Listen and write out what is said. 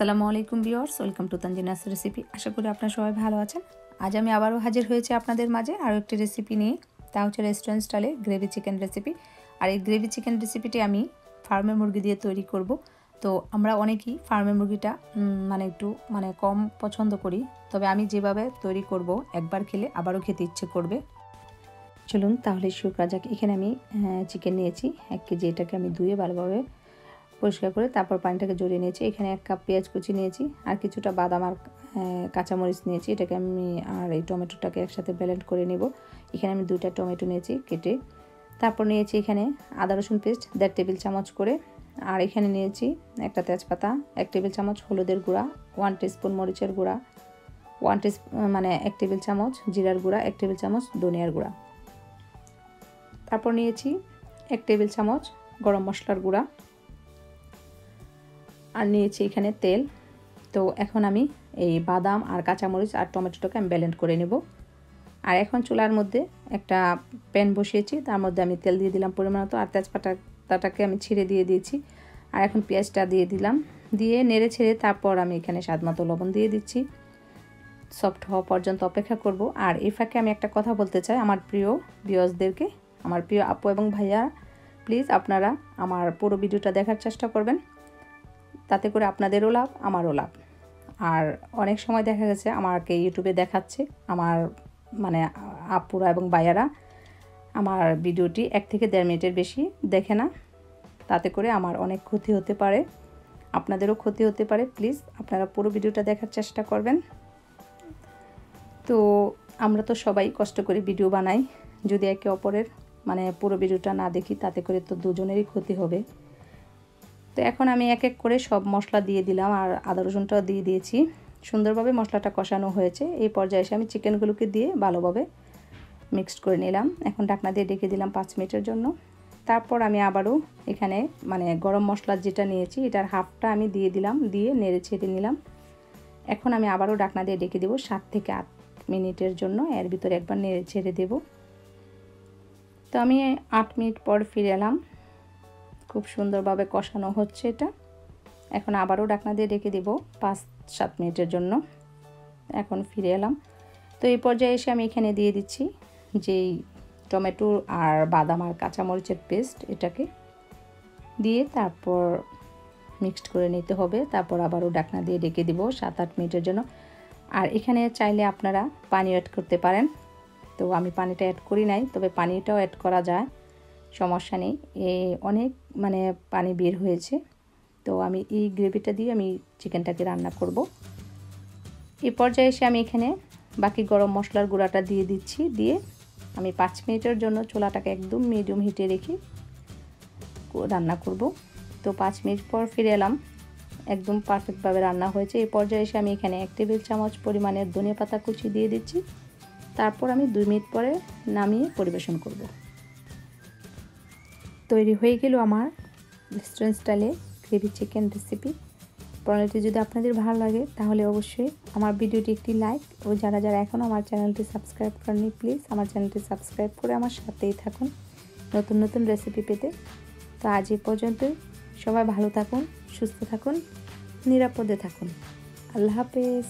আসসালামু আলাইকুম viewers welcome to Tanjina's recipe. আশা করি আপনারা সবাই ভালো আছেন। আজ আমি আবারও হাজির হয়েছি আপনাদের মাঝে আরও একটি রেসিপি নিয়ে। তা হচ্ছে রেস্টুরেন্ট স্টাইলে গ্রেভি চিকেন রেসিপি আর এই গ্রেভি চিকেন রেসিপিটি আমি ফার্মের মুরগি দিয়ে তৈরি করব। তো আমরা অনেকেই ফার্মের মুরগিটা মানে একটু মানে কম পছন্দ করি। তবে আমি যেভাবে তৈরি করব, একবার খেলে আবারও খেতে ইচ্ছে করবে। চলুন তাহলে শুরু করা যাক। এখানে আমি চিকেন নিয়েছি। এক কেজি এটাকে আমি ধুয়ে ভালোভাবে পরিষ্কার করে তারপর পানিটাকে জড়িয়ে নিয়েছি। এখানে এক কাপ পেঁয়াজ কুচি নিয়েছি আর কিছুটা বাদাম আর কাঁচামরিচ নিয়েছি। এটাকে আমি আর এই টমেটোটাকে একসাথে ব্যালেন্ড করে নেব। এখানে আমি দুইটা টমেটো নিয়েছি কেটে। তারপর নিয়েছি এখানে আদা রসুন পেস্ট দেড় টেবিল চামচ করে। আর এখানে নিয়েছি একটা তেজপাতা, এক টেবিল চামচ হলুদের গুঁড়া ওয়ান টিস্পুন মরিচের গুঁড়া ওয়ান টিস মানে এক টেবিল চামচ জিরার গুঁড়া, এক টেবিল চামচ ধনিয়ার গুঁড়া। তারপর নিয়েছি এক টেবিল চামচ গরম মশলার গুঁড়া। আর নিয়েছি এখানে তেল। তো এখন আমি এই বাদাম আর কাঁচামরিচ আর টমেটোটাকে আমি ব্যালেন্ড করে নেব। আর এখন চুলার মধ্যে একটা প্যান বসিয়েছি, তার মধ্যে আমি তেল দিয়ে দিলাম পরিমাণ মতো, আর তেজপাতাটাকে আমি ছিঁড়ে দিয়ে দিয়েছি। আর এখন পেঁয়াজটা দিয়ে দিলাম। দিয়ে নেড়ে ছেড়ে তারপর আমি এখানে স্বাদ মতো লবণ দিয়ে দিচ্ছি। সফট হওয়া পর্যন্ত অপেক্ষা করব। আর এই ফাঁকে আমি একটা কথা বলতে চাই আমার প্রিয় বিয়সদেরকে আমার প্রিয় আপু এবং ভাইয়া প্লিজ আপনারা আমার পুরো ভিডিওটা দেখার চেষ্টা করবেন। তাতে করে আপনাদেরও লাভ, আমারও লাভ। আর অনেক সময় দেখা গেছে আমাকে ইউটিউবে দেখাচ্ছে, আমার মানে আপুরা এবং বায়ারা আমার ভিডিওটি এক থেকে দেড় মিনিটের বেশি দেখে না। তাতে করে আমার অনেক ক্ষতি হতে পারে, আপনাদেরও ক্ষতি হতে পারে, প্লিজ আপনারা পুরো ভিডিওটা দেখার চেষ্টা করবেন। তো আমরা তো সবাই কষ্ট করে ভিডিও বানাই, যদি একে অপরের মানে পুরো ভিডিওটা না দেখি, তাতে করে তো দুজনেরই ক্ষতি হবে। তো এখন আমি এক এক করে সব মশলা দিয়ে দিলাম আর আদা রসুনটাও দিয়ে দিয়েছি। সুন্দরভাবে মশলাটা কষানো হয়েছে। এই পর্যায়ে এসে আমি চিকেনগুলোকে দিয়ে ভালোভাবে মিক্সড করে নিলাম। এখন ঢাকনা দিয়ে ডেকে দিলাম পাঁচ মিনিটের জন্য। তারপর আমি আবারও এখানে মানে গরম মশলা যেটা নিয়েছি, এটার হাফটা আমি দিয়ে দিলাম, দিয়ে নেড়ে ছেড়ে নিলাম। এখন আমি আবারও ডাকনা দিয়ে ডেকে দেবো সাত থেকে আট মিনিটের জন্য। এর ভিতরে একবার নেড়ে ছেড়ে দেব। তো আমি আট মিনিট পর ফিরে এলাম। খুব সুন্দরভাবে কষানো হচ্ছে এটা। এখন আবারও ডাকনা দিয়ে রেখে দেব পাঁচ, সাত মিনিটের জন্য। এখন ফিরে এলাম। তো এই পর্যায়ে এসে আমি এখানে দিয়ে দিচ্ছি যেই টমেটো আর বাদাম আর কাঁচামরিচের পেস্ট এটাকে। দিয়ে তারপর মিক্সড করে নিতে হবে। তারপর আবারও ডাকনা দিয়ে ডেকে দিব সাত, আট মিনিটের জন্য। আর এখানে চাইলে আপনারা পানি অ্যাড করতে পারেন। তো আমি পানিটা অ্যাড করি নাই, তবে পানিটাও অ্যাড করা যায়। সমস্যা নেই। এ অনেক মানে পানি বের হয়েছে। তো আমি এই গ্রেভিটা দিয়ে আমি চিকেনটাকে রান্না করব। এই পর্যায়ে এসে আমি এখানে বাকি গরম মশলার গুঁড়াটা দিয়ে দিচ্ছি। দিয়ে আমি পাঁচ মিনিটের জন্য চোলাটাকে একদম মিডিয়াম হিটে রেখে রান্না করব। তো পাঁচ মিনিট পর ফিরে এলাম। একদম পারফেক্টভাবে রান্না হয়েছে। এই পর্যায়ে এসে আমি এখানে এক টেবিল চামচ পরিমাণের ধনিয়া পাতা কুচি দিয়ে দিচ্ছি। তারপর আমি দুই মিনিট পরে নামিয়ে পরিবেশন করব। তৈরি হয়ে গেল আমার রেস্টুরেন্ট স্টাইলে গ্রেভি চিকেন রেসিপি প্রণালীটি যদি আপনাদের ভালো লাগে, তাহলে অবশ্যই আমার ভিডিওটি একটি লাইক ও যারা যারা এখনও আমার চ্যানেলটি সাবস্ক্রাইব করেনি প্লিজ আমার চ্যানেলটি সাবস্ক্রাইব করে আমার সাথেই থাকুন নতুন নতুন রেসিপি পেতে। তো আজ এই পর্যন্তই। সবাই ভালো থাকুন, সুস্থ থাকুন, নিরাপদে থাকুন। আল্লাহ হাফেজ।